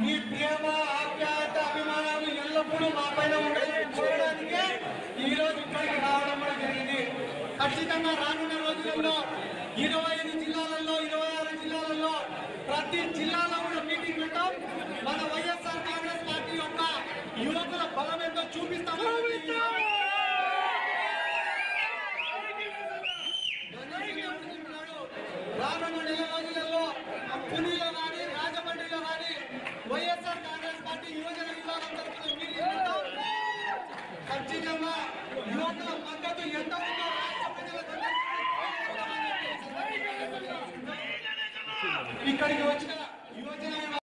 మీ ప్రేమ ఆప్యాయత అభిమానాలు ఎల్లప్పుడూ మా పైన ఉంటాయి చూడడానికే ఈ రోజు ఇక్కడికి రావడం కూడా జరిగింది. ఖచ్చితంగా రానున్న రోజులలో ఇరవై ఐదు జిల్లాలలో ఇరవై ఆరు జిల్లాలలో ప్రతి జిల్లాలో కూడా మీటింగ్ పెట్టాం. మన వైఎస్ఆర్ కాంగ్రెస్ పార్టీ యొక్క యువకుల బలం ఎంతో చూపిస్తాము. రానున్న నెల రోజులలో వైఎస్ఆర్ కాంగ్రెస్ పార్టీ యువజన విభాగం తరఫున మీటింగ్ ఖచ్చితంగా యువకుల మద్దతు ఎంత ఉందో ఇక్కడికి వచ్చిన